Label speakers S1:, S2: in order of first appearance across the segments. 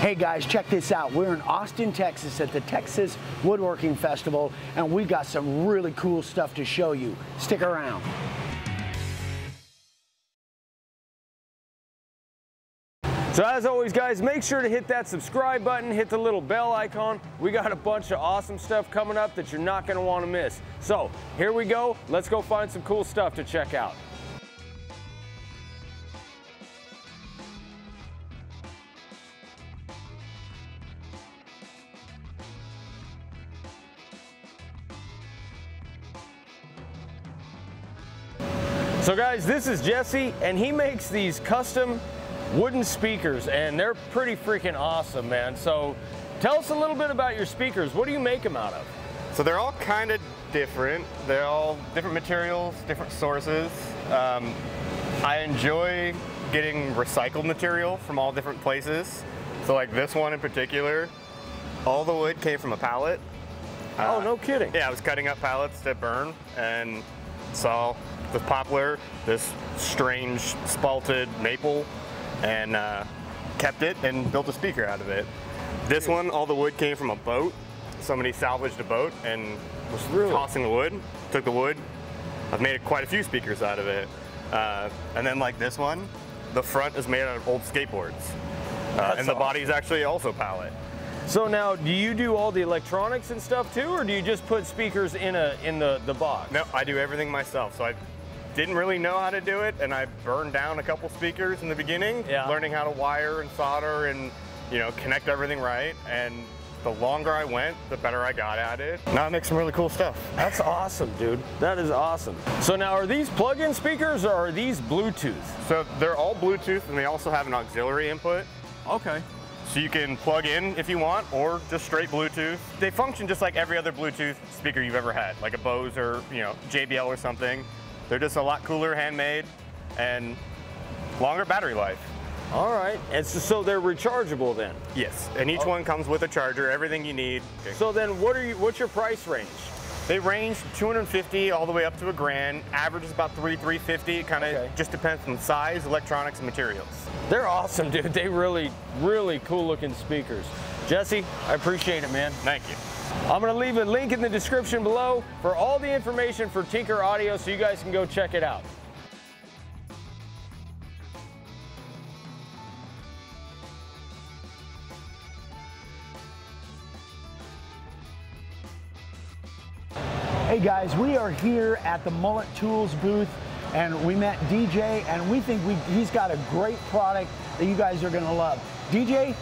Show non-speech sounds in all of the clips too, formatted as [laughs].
S1: Hey guys, check this out. We're in Austin, Texas at the Texas Woodworking Festival, and we've got some really cool stuff to show you. Stick around.
S2: So as always guys, make sure to hit that subscribe button, hit the little bell icon. We got a bunch of awesome stuff coming up that you're not gonna wanna miss. So here we go, let's go find some cool stuff to check out. So guys, this is Jesse, and he makes these custom wooden speakers, and they're pretty freaking awesome, man. So tell us a little bit about your speakers. What do you make them out of?
S3: So they're all kind of different. They're all different materials, different sources. Um, I enjoy getting recycled material from all different places. So like this one in particular, all the wood came from a pallet.
S2: oh, no kidding.
S3: Yeah, I was cutting up pallets to burn and saw the poplar, this strange spalted maple, and uh, kept it and built a speaker out of it. This one, all the wood came from a boat. Somebody salvaged a boat and was
S2: Really?
S3: tossing the wood, took the wood. I've made quite a few speakers out of it. Uh, and then like this one, the front is made out of old skateboards. Uh, and the
S2: awesome.
S3: body is actually also pallet.
S2: So now, do you do all the electronics and stuff too, or do you just put speakers in a in the the box?
S3: No, I do everything myself. So I didn't really know how to do it, and I burned down a couple speakers in the beginning,
S2: Yeah.
S3: learning how to wire and solder and you know connect everything right. And the longer I went, the better I got at it. Now I make some really cool stuff.
S2: That's awesome, dude. That is awesome. So now, are these plug-in speakers or are these Bluetooth?
S3: So they're all Bluetooth, and they also have an auxiliary input.
S2: Okay.
S3: So you can plug in if you want, or just straight Bluetooth. They function just like every other Bluetooth speaker you've ever had, like a Bose or you know JBL or something. They're just a lot cooler, handmade, and longer battery life.
S2: All right. And so, so they're rechargeable then.
S3: Yes, and each oh. one comes with a charger, everything you need.
S2: So then, what are you? What's your price range?
S3: They range from 250 all the way up to a grand. Average is about three, 350. It kind of
S2: Okay.
S3: just depends on size, electronics, and materials.
S2: They're awesome, [laughs] dude. They really, really cool looking speakers. Jesse, I appreciate it, man.
S3: Thank you.
S2: I'm gonna leave a link in the description below for all the information for Tinker Audio so you guys can go check it out.
S1: Hey guys, we are here at the Mullet Tools booth and we met DJ and we think we, he's got a great product that you guys are gonna love. DJ,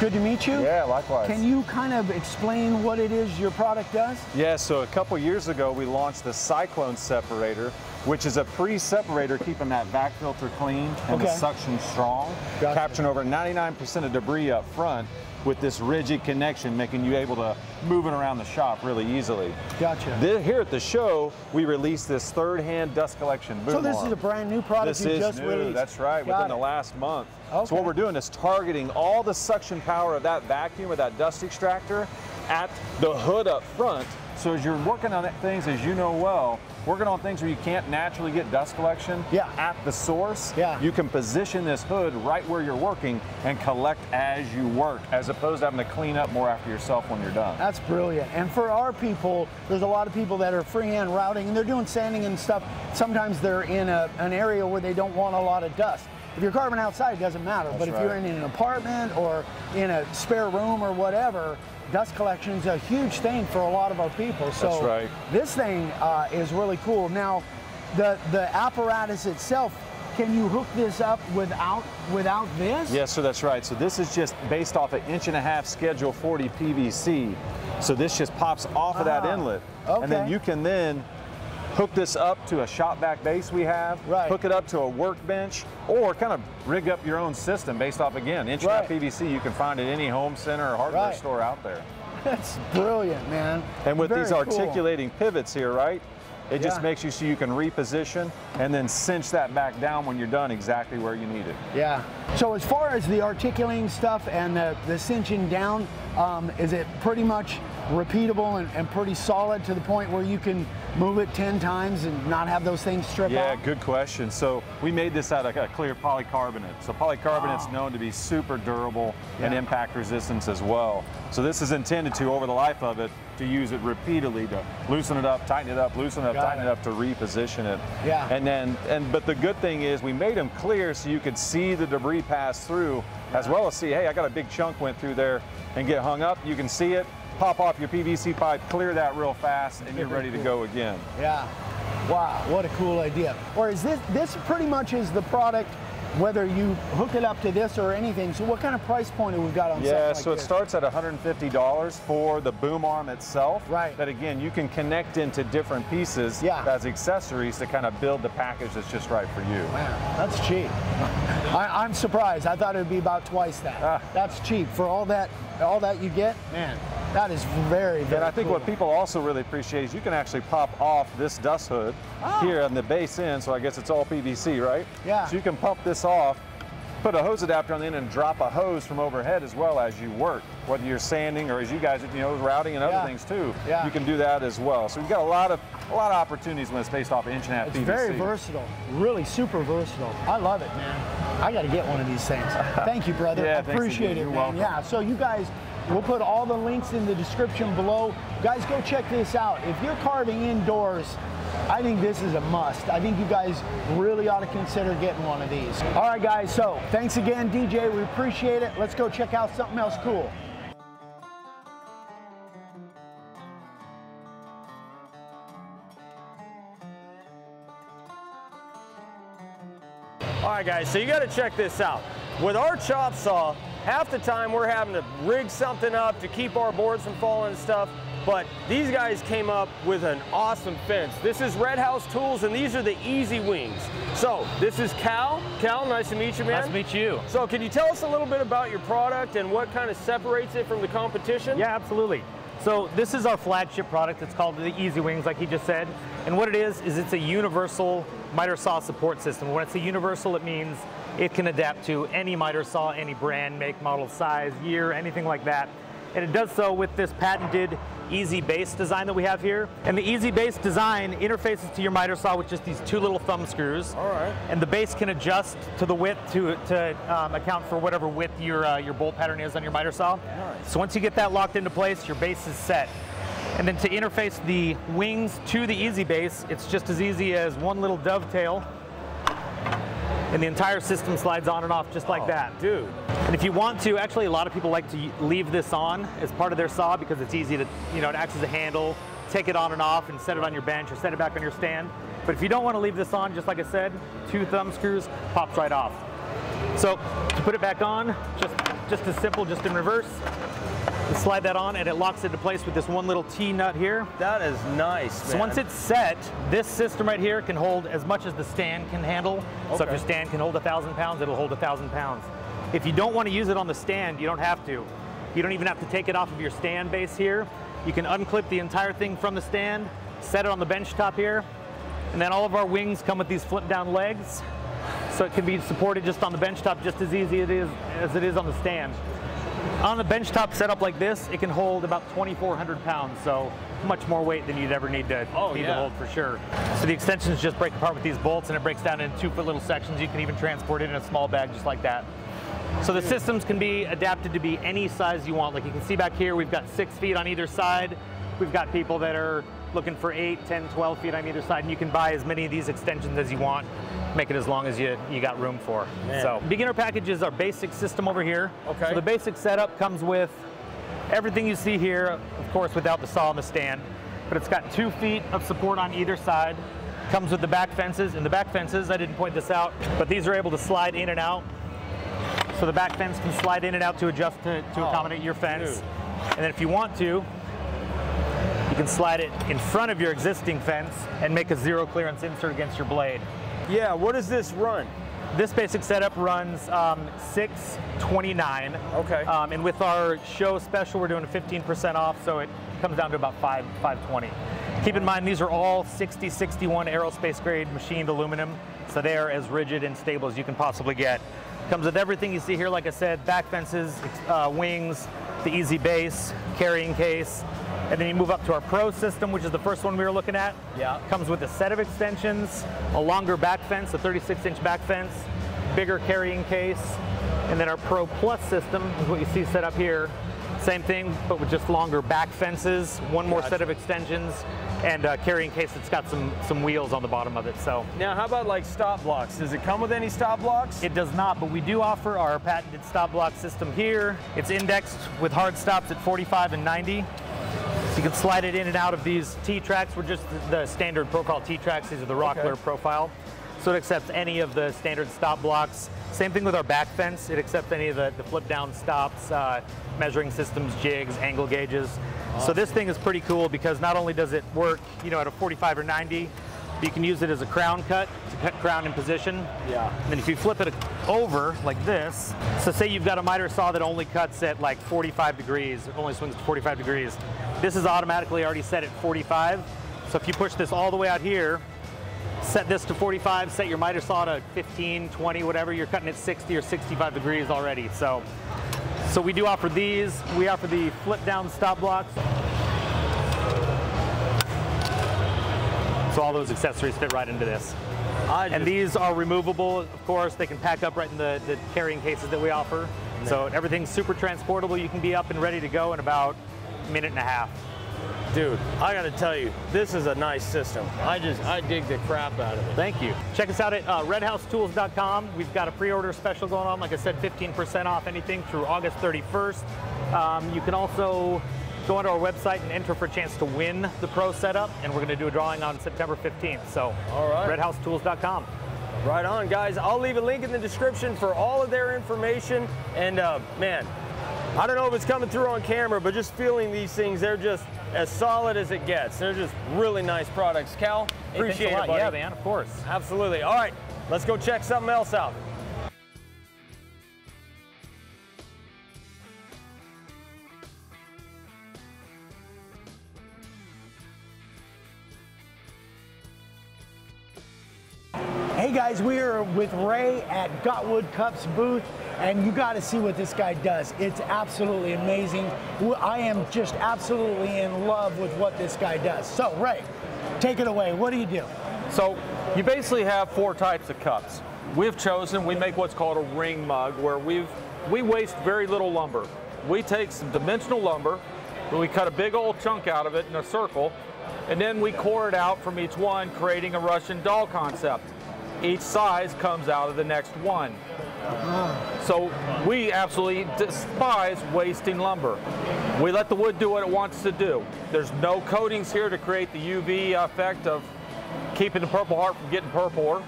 S1: good to meet you.
S4: Yeah, likewise.
S1: Can you kind of explain what it is your product does?
S4: Yeah, so a couple years ago we launched the Cyclone Separator, which is a pre-separator keeping that vac filter clean and the suction strong,
S1: Gotcha.
S4: capturing over 99% of debris up front with this rigid connection, making you able to move it around the shop really easily.
S1: Gotcha.
S4: Then here at the show, we released this third-hand dust collection boom
S1: so this
S4: arm.
S1: is a brand new product
S4: This
S1: you
S4: is
S1: just
S4: new.
S1: released.
S4: That's right.
S1: Got
S4: within the last month.
S1: Okay.
S4: So what we're doing is targeting all the suction power of that vacuum or that dust extractor at the hood up front. So as you're working on things, as you know well, working on things where you can't naturally get dust collection
S1: Yeah.
S4: at the source,
S1: Yeah.
S4: you can position this hood right where you're working and collect as you work, as opposed to having to clean up more after yourself when you're done.
S1: That's brilliant. And for our people, there's a lot of people that are freehand routing and they're doing sanding and stuff. Sometimes they're in a, an area where they don't want a lot of dust. If you're carving outside, it doesn't matter. but if
S4: right.
S1: you're in an apartment or in a spare room or whatever, dust collection is a huge thing for a lot of our people. So
S4: That's right.
S1: this thing uh, is really cool. Now, the the apparatus itself, can you hook this up without without this?
S4: Yes, sir, that's right. So this is just based off an inch and a half Schedule 40 PVC. So this just pops off of that
S1: Ah,
S4: inlet. And then you can then hook this up to a shop vac base we have,
S1: Right.
S4: hook it up to a workbench, or kind of rig up your own system based off, again, inch
S1: Right.
S4: PVC you can find at any home center or hardware
S1: Right.
S4: store out there. [laughs]
S1: That's brilliant, man.
S4: And with
S1: Very
S4: these
S1: cool.
S4: articulating pivots here, right? It just
S1: Yeah.
S4: makes you so you can reposition and then cinch that back down when you're done exactly where you need it.
S1: Yeah. So as far as the articulating stuff and the, the cinching down, um, is it pretty much repeatable and, and pretty solid to the point where you can move it 10 times and not have those things strip
S4: Yeah,
S1: out?
S4: Yeah, good question. So we made this out of a clear polycarbonate. So polycarbonate's known to be super durable and impact resistance as well. So this is intended to, over the life of it, to use it repeatedly to loosen it up, tighten it up, loosen it up,
S1: Got
S4: tighten
S1: it.
S4: it up to reposition it.
S1: Yeah.
S4: And then, and but the good thing is we made them clear so you could see the debris pass through, as well as see, hey, I got a big chunk went through there and get hung up. You can see it, pop off your PVC pipe, clear that real fast, and you're ready to go again.
S1: Yeah. Wow, what a cool idea. Or is this, this pretty much is the product, whether you hook it up to this or anything. So what kind of price point have we got on
S4: Yeah,
S1: something like
S4: so it
S1: this?
S4: starts at $150 for the boom arm itself.
S1: Right.
S4: That again, you can connect into different pieces
S1: Yeah.
S4: as accessories to kind of build the package that's just right for you.
S1: Man, that's cheap. [laughs] I, I'm surprised. I thought it would be about twice that.
S4: Ah.
S1: That's cheap for all that, all that you get. Man, that is very, very.
S4: And I think
S1: cool.
S4: what people also really appreciate is you can actually pop off this dust hood ah. here on the base end, so I guess it's all PVC, right?
S1: Yeah.
S4: So you can pump this off, put a hose adapter on the end and drop a hose from overhead as well as you work, whether you're sanding or as you guys, you know, routing and other
S1: Yeah.
S4: things too.
S1: Yeah.
S4: You can do that as well. So we've got a lot of a lot of opportunities when it's based off inch and a half
S1: It's
S4: PVC.
S1: very versatile, really super versatile. I love it, man. I got to get one of these things. [laughs] Thank you, brother.
S4: Yeah,
S1: I appreciate it,
S4: You're
S1: man.
S4: welcome.
S1: Yeah. So you guys, we'll put all the links in the description below. Guys, go check this out. If you're carving indoors. I think this is a must. I think you guys really ought to consider getting one of these. All right, guys. So thanks again, DJ. We appreciate it. Let's go check out something else cool.
S2: All right, guys, so you got to check this out. With our chop saw, half the time we're having to rig something up to keep our boards from falling and stuff, but these guys came up with an awesome fence. This is Red House Tools, and these are the EZ Wings. So this is Cal. Cal, nice to meet you, man.
S5: Nice to meet you.
S2: So can you tell us a little bit about your product and what kind of separates it from the competition?
S5: Yeah, absolutely. So this is our flagship product. It's called the EZ Wings, like he just said. And what it is, is it's a universal miter saw support system. When it's a universal, it means it can adapt to any miter saw, any brand, make, model, size, year, anything like that. And it does so with this patented Easy Base design that we have here. And the Easy Base design interfaces to your miter saw with just these two little thumb screws.
S2: All right.
S5: And the base can adjust to the width to, to um, account for whatever width your, uh, your bolt pattern is on your miter saw. So once you get that locked into place, your base is set. And then to interface the wings to the Easy Base, it's just as easy as one little dovetail and the entire system slides on and off just like that. Oh.
S2: Dude.
S5: And if you want to, actually a lot of people like to leave this on as part of their saw because it's easy to, you know, it acts as a handle, take it on and off and set it on your bench or set it back on your stand. But if you don't want to leave this on, just like I said, two thumb screws, pops right off. So to put it back on, just, just as simple, just in reverse, slide that on and it locks into place with this one little T-nut here.
S2: That is nice, man.
S5: So once it's set, this system right here can hold as much as the stand can handle. So if your stand can hold a thousand pounds, it'll hold a thousand pounds. If you don't want to use it on the stand, you don't have to. You don't even have to take it off of your stand base here. You can unclip the entire thing from the stand, set it on the bench top here, and then all of our wings come with these flip down legs. So it can be supported just on the bench top just as easy it is as it is on the stand. On a benchtop setup like this, it can hold about 2,400 pounds, so much more weight than you'd ever need to,
S2: Oh,
S5: need to hold for sure. So the extensions just break apart with these bolts and it breaks down into two foot little sections. You can even transport it in a small bag just like that. So the systems can be adapted to be any size you want. Like you can see back here, we've got six feet on either side. We've got people that are looking for eight, 10, 12 feet on either side, and you can buy as many of these extensions as you want. Make it as long as you, you got room for.
S2: Man.
S5: So beginner package is our basic system over here.
S2: Okay.
S5: So the basic setup comes with everything you see here, of course, without the saw on the stand. But it's got two feet of support on either side. Comes with the back fences, and the back fences, I didn't point this out, but these are able to slide in and out. So the back fence can slide in and out to adjust to, to
S2: Oh,
S5: accommodate your fence.
S2: dude.
S5: And then if you want to, you can slide it in front of your existing fence and make a zero clearance insert against your blade.
S2: Yeah, what does this run?
S5: This basic setup runs um, 629.
S2: Okay.
S5: Um, and with our show special, we're doing a 15% off, so it comes down to about 5 520. Keep in mind, these are all 6061 aerospace grade machined aluminum, so they are as rigid and stable as you can possibly get. Comes with everything you see here, like I said, back fences, uh, wings, the easy base, carrying case. And then you move up to our Pro system, which is the first one we were looking at.
S1: Yeah.
S5: Comes with a set of extensions, a longer back fence, a 36 inch back fence, bigger carrying case. And then our Pro Plus system is what you see set up here. Same thing, but with just longer back fences, one more set of extensions, and a carrying case that's got some, some wheels on the bottom of it. So
S2: Now, how about like stop blocks? Does it come with any stop blocks?
S5: it does not, but we do offer our patented stop block system here. It's indexed with hard stops at 45 and 90. So you can slide it in and out of these T-tracks. We're just the standard profile T-tracks. These are the Rockler profile. So it accepts any of the standard stop blocks. Same thing with our back fence. It accepts any of the, the flip down stops, uh, measuring systems, jigs, angle gauges. So this thing is pretty cool because not only does it work, you know, at a 45 or 90, you can use it as a crown cut to cut crown in position.
S2: Yeah.
S5: And then if you flip it over like this, so say you've got a miter saw that only cuts at like 45 degrees, it only swings to 45 degrees. This is automatically already set at 45. So if you push this all the way out here, set this to 45, set your miter saw to 15, 20, whatever, you're cutting at 60 or 65 degrees already. So, so we do offer these. We offer the flip down stop blocks. So all those accessories fit right into this. And these are removable, of course. They can pack up right in the, the carrying cases that we offer. So everything's super transportable. You can be up and ready to go in about a minute and a half.
S2: Dude, I gotta tell you, this is a nice system. I just, I dig the crap out of it.
S5: Thank you. Check us out at uh, redhousetools.com. We've got a pre-order special going on. Like I said, 15% off anything through August 31st. Um, you can also go onto our website and enter for a chance to win the Pro setup. And we're going to do a drawing on September 15th. So,
S2: All right.
S5: redhousetools.com.
S2: Right on, guys. I'll leave a link in the description for all of their information. And uh, man, I don't know if it's coming through on camera, but just feeling these things, they're just as solid as it gets. They're just really nice products. Cal,
S5: Hey,
S2: appreciate
S5: thanks
S2: it, buddy.
S5: Yeah, man, of course.
S2: Absolutely. All right, let's go check something else out.
S1: Hey guys, we are with Ray at Got Wood Cups booth, and you got to see what this guy does. It's absolutely amazing. I am just absolutely in love with what this guy does. So, Ray, take it away. What do you do?
S6: So you basically have four types of cups. We've chosen, we make what's called a ring mug where we've, we waste very little lumber. We take some dimensional lumber, we cut a big old chunk out of it in a circle, and then we core it out from each one, creating a Russian doll concept. Each size comes out of the next one. So we absolutely despise wasting lumber. We let the wood do what it wants to do. There's no coatings here to create the UV effect of keeping the Purple Heart from getting purpler.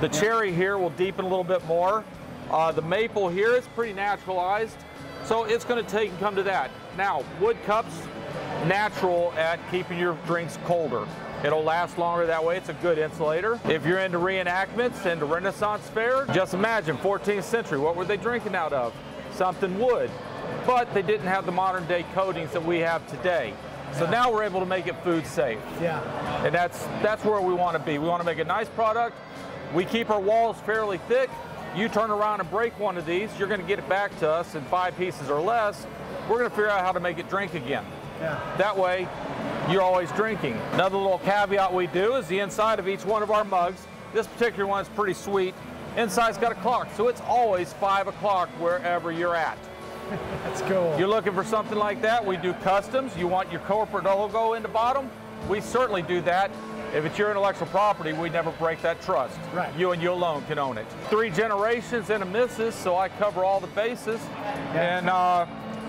S6: The cherry here will deepen a little bit more. Uh, the maple here is pretty naturalized, so it's going to take and come to that. Now, wood cups, natural at keeping your drinks colder. It'll last longer that way. It's a good insulator. If you're into reenactments and Renaissance fair, just imagine 14th century. What were they drinking out of? Something wood. But they didn't have the modern day coatings that we have today. So now we're able to make it food safe.
S1: Yeah.
S6: And that's that's where we want to be. We want to make a nice product. We keep our walls fairly thick. You turn around and break one of these, you're going to get it back to us in five pieces or less. We're going to figure out how to make it drink again.
S1: Yeah.
S6: That way, you're always drinking. Another little caveat we do is the inside of each one of our mugs. This particular one is pretty sweet. Inside's got a clock, so it's always five o'clock wherever you're at. [laughs]
S1: That's cool.
S6: You're looking for something like that, we do customs. You want your corporate logo in the bottom? We certainly do that. If it's your intellectual property, we never break that trust.
S1: Right.
S6: You and you alone can own it. Three generations and a missus, so I cover all the bases. And uh,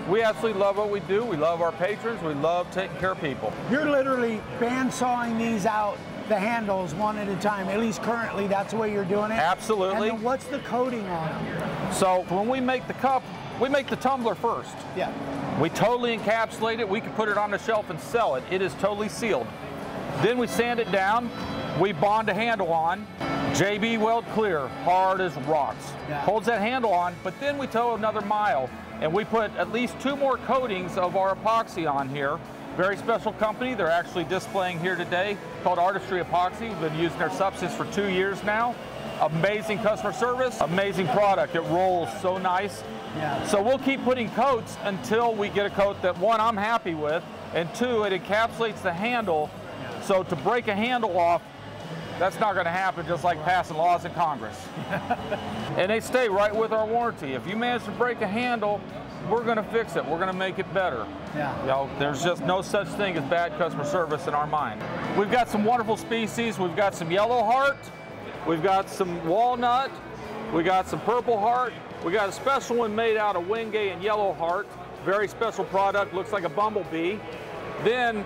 S6: we absolutely love what we do. We love our patrons. We love taking care of people.
S1: You're literally bandsawing these out, the handles one at a time. At least currently, that's the way you're doing it.
S6: Absolutely.
S1: And what's the coating on them?
S6: So when we make the cup, we make the tumbler first.
S1: Yeah.
S6: We totally encapsulate it. We can put it on the shelf and sell it. It is totally sealed. Then we sand it down. We bond a handle on. JB Weld Clear, hard as rocks.
S1: Yeah.
S6: Holds that handle on, but then we tow another mile and we put at least two more coatings of our epoxy on here. Very special company. They're actually displaying here today called Artistry Epoxy. We've been using their substance for two years now. amazing customer service, amazing product. It rolls so nice.
S1: Yeah.
S6: So we'll keep putting coats until we get a coat that one I'm happy with, and two it encapsulates the handle. So to break a handle off, that's not going to happen just like passing laws in Congress. [laughs] and they stay right with our warranty. If you manage to break a handle, we're going to fix it. We're going to make it better.
S1: Yeah.
S6: You know, there's just no such thing as bad customer service in our mind. We've got some wonderful species. We've got some yellow heart. We've got some walnut. We got some purple heart. We got a special one made out of wenge and yellow heart. Very special product. Looks like a bumblebee. Then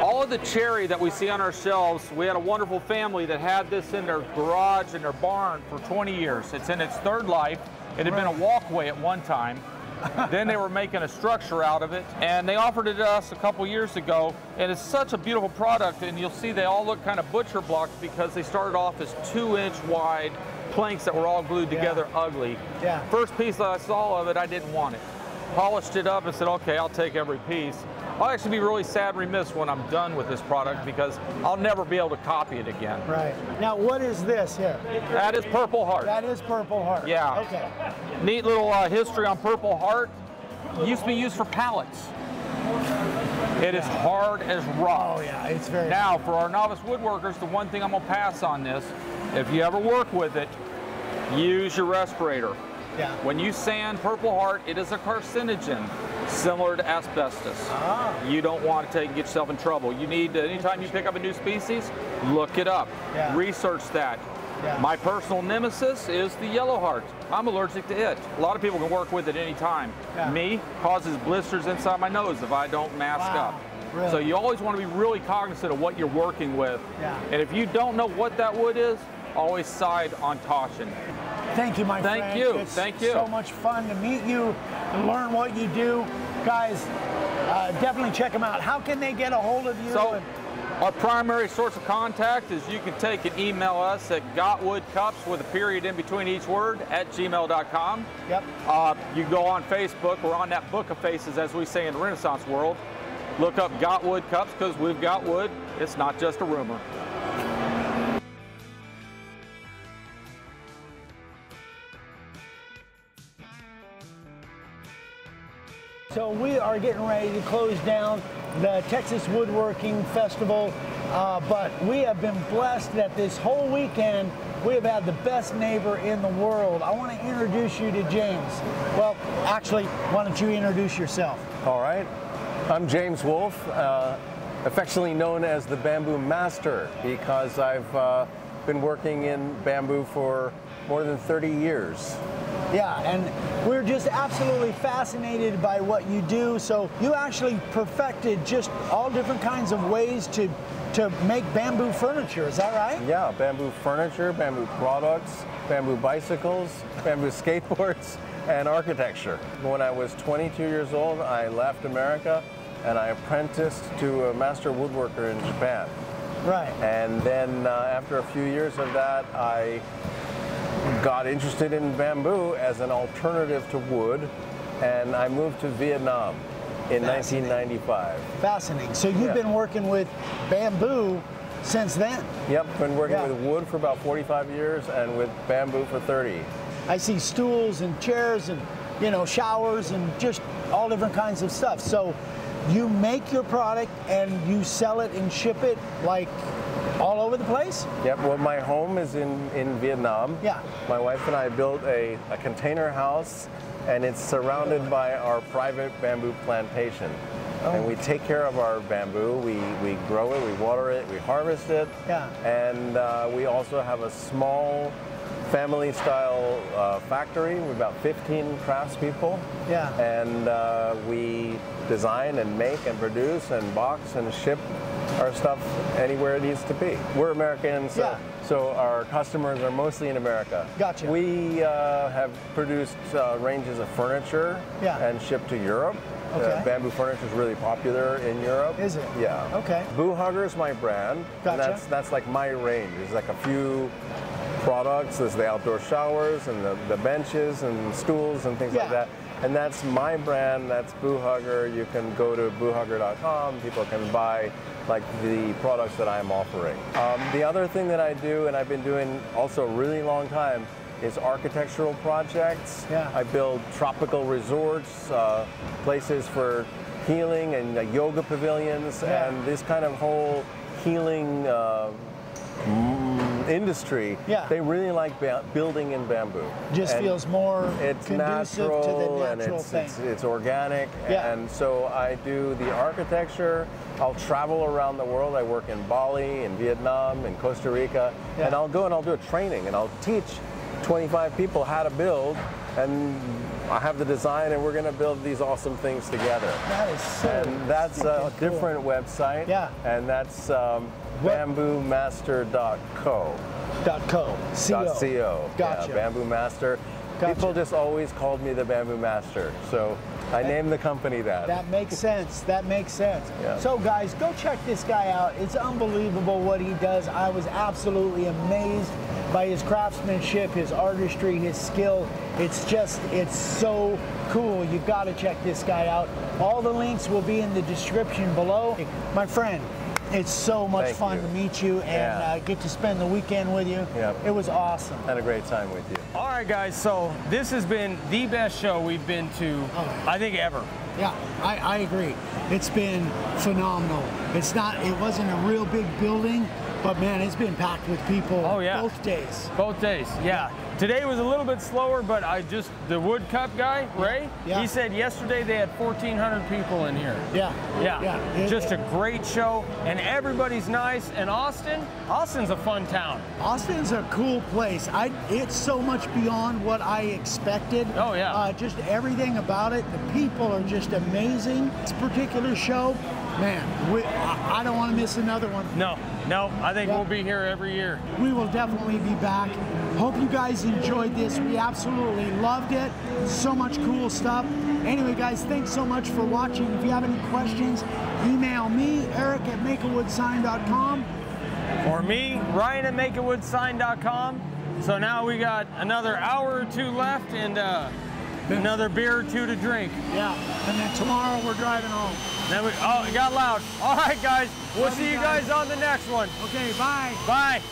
S6: all of the cherry that we see on our shelves, we had a wonderful family that had this in their garage in their barn for 20 years. It's in its third life. It had been a walkway at one time. [laughs] then they were making a structure out of it, and they offered it to us a couple years ago. And it's such a beautiful product, and you'll see they all look kind of butcher blocks because they started off as two-inch wide planks that were all glued together ugly.
S1: Yeah.
S6: First piece that I saw of it, I didn't want it. Polished it up and said, okay, I'll take every piece. I'll actually be really sad and remiss when I'm done with this product because I'll never be able to copy it again.
S1: Right. Now, what is this here?
S6: That is Purple Heart.
S1: That is Purple Heart.
S6: Yeah.
S1: Okay.
S6: Neat little uh, history on Purple Heart. Used to be used for pallets. It is hard as rock.
S1: Oh yeah, it's very.
S6: Now, for our novice woodworkers, the one thing I'm gonna pass on this, if you ever work with it, use your respirator.
S1: Yeah.
S6: When you sand Purple Heart, it is a carcinogen, similar to asbestos.
S1: Ah.
S6: You don't want to take and get yourself in trouble. You need to, anytime you pick up a new species, look it up,
S1: Yeah.
S6: research that.
S1: Yeah.
S6: My personal nemesis is the yellow heart. I'm allergic to it. A lot of people can work with it anytime.
S1: Yeah.
S6: Me causes blisters inside my nose if I don't mask
S1: Wow.
S6: up.
S1: Really?
S6: So you always want to be really cognizant of what you're working with. And if you don't know what that wood is, always side on caution.
S1: Thank you, my friend.
S6: Thank
S1: friend.
S6: you.
S1: It's
S6: Thank you.
S1: So much fun to meet you and learn what you do, guys. Uh, definitely check them out. How can they get a hold of you?
S6: So, our primary source of contact is you can take and email us at gotwoodcups with a period in between each word at gmail.com.
S1: Yep.
S6: Uh, you can go on Facebook. We're on that book of faces, as we say in the Renaissance world. Look up Got Wood Cups because we've got wood. It's not just a rumor.
S1: So we are getting ready to close down the Texas Woodworking Festival, uh, but we have been blessed that this whole weekend we have had the best neighbor in the world. I want to introduce you to James. Well, actually, why don't you introduce yourself?
S7: All right. I'm James Wolf, uh, affectionately known as the Bamboo Master because I've uh, been working in bamboo for more than 30 years.
S1: Yeah, and we're just absolutely fascinated by what you do. So you actually perfected just all different kinds of ways to to make bamboo furniture. Is that right?
S7: Yeah, bamboo furniture, bamboo products, bamboo bicycles, bamboo [laughs] skateboards, and architecture. When I was 22 years old, I left America and I apprenticed to a master woodworker in Japan.
S1: Right.
S7: And then uh, after a few years of that, I got interested in bamboo as an alternative to wood, and I moved to Vietnam in
S1: Fascinating.
S7: 1995.
S1: Fascinating. So you've
S7: Yeah.
S1: been working with bamboo since then.
S7: Yep, been working
S1: Yeah.
S7: with wood for about 45 years and with bamboo for 30.
S1: I see stools and chairs and you know showers and just all different kinds of stuff. So you make your product and you sell it and ship it like all over the place?
S7: Yep, well, my home is in, in Vietnam.
S1: Yeah.
S7: My wife and I built a, a container house, and it's surrounded by our private bamboo plantation. Oh. And we take care of our bamboo. We, we grow it, we water it, we harvest it.
S1: Yeah.
S7: And uh, we also have a small family style uh, factory with about 15 craftspeople.
S1: Yeah.
S7: And uh, we design and make and produce and box and ship our stuff anywhere it needs to be. We're Americans, so,
S1: Yeah.
S7: so our customers are mostly in America.
S1: Gotcha.
S7: We uh, have produced uh, ranges of furniture
S1: Yeah.
S7: and shipped to Europe.
S1: Okay.
S7: Uh, bamboo furniture is really popular in Europe.
S1: Is it?
S7: Yeah.
S1: Okay.
S7: Boo Hugger is my brand.
S1: Gotcha.
S7: And that's that's like my range. There's like a few products. There's the outdoor showers and the, the benches and stools and things
S1: Yeah.
S7: like that. And that's my brand, that's Boo Hugger. You can go to boohugger.com. People can buy like the products that I'm offering. Um, the other thing that I do, and I've been doing also a really long time, is architectural projects.
S1: Yeah.
S7: I build tropical resorts, uh, places for healing and uh, yoga pavilions,
S1: Yeah.
S7: and this kind of whole healing uh, industry.
S1: Yeah.
S7: They really like ba- building in bamboo.
S1: Just
S7: And
S1: feels more
S7: it's
S1: conducive
S7: natural
S1: to the
S7: and
S1: natural
S7: it's,
S1: thing.
S7: it's, it's organic.
S1: Yeah.
S7: And so I do the architecture. I'll travel around the world. I work in Bali, in Vietnam, in Costa Rica,
S1: Yeah.
S7: and I'll go and I'll do a training and I'll teach 25 people how to build. And I have the design, and we're going to build these awesome things together.
S1: that is so.
S7: And that's a
S1: cool.
S7: different website.
S1: Yeah.
S7: And that's um, bamboomaster.co.
S1: Dot co.
S7: Dot
S1: Co.
S7: co.
S1: Gotcha.
S7: Yeah, Bamboo Master.
S1: Gotcha.
S7: People just always called me the Bamboo Master, so I named the company that.
S1: That makes sense. That makes sense.
S7: Yeah.
S1: So, guys, go check this guy out. It's unbelievable what he does. I was absolutely amazed by his craftsmanship, his artistry, his skill. It's just, it's so cool. You've got to check this guy out. All the links will be in the description below. My friend, it's so much
S7: Thank
S1: fun
S7: you.
S1: to meet you and
S7: Yeah.
S1: uh, get to spend the weekend with you.
S7: Yep.
S1: It was awesome.
S7: Had a great time with you.
S2: All right, guys. So this has been the best show we've been to,
S1: Oh.
S2: I think, ever.
S1: Yeah, I, I agree. It's been phenomenal. It's not, it wasn't a real big building, but man, it's been packed with people
S2: Oh, yeah.
S1: both days.
S2: Both days, yeah. Today was a little bit slower, but I just the Wood Cup guy, Ray,
S1: Yeah.
S2: he said yesterday they had 1,400 people in here.
S1: Yeah.
S2: Yeah,
S1: Yeah. It-
S2: just a great show, and everybody's nice. And Austin, Austin's a fun town.
S1: Austin's a cool place. I, it's so much beyond what I expected.
S2: Oh, yeah.
S1: Uh, just everything about it. The people are just amazing. This particular show, man, we, I, I don't want to miss another one.
S2: No, no, I think
S1: Yeah.
S2: we'll be here every year.
S1: We will definitely be back. Hope you guys enjoyed this. We absolutely loved it. So much cool stuff. Anyway, guys, thanks so much for watching. If you have any questions, email me, Eric at makeawoodsign.com.
S2: Or me, Ryan at makeawoodsign.com. So now we got another hour or two left and uh, another beer or two to drink.
S1: Yeah, and then tomorrow we're driving home.
S2: Then we, oh, it got loud. All right, guys, we'll
S1: Love
S2: see
S1: you
S2: you
S1: guys.
S2: guys on the next one.
S1: Okay, bye.
S2: Bye.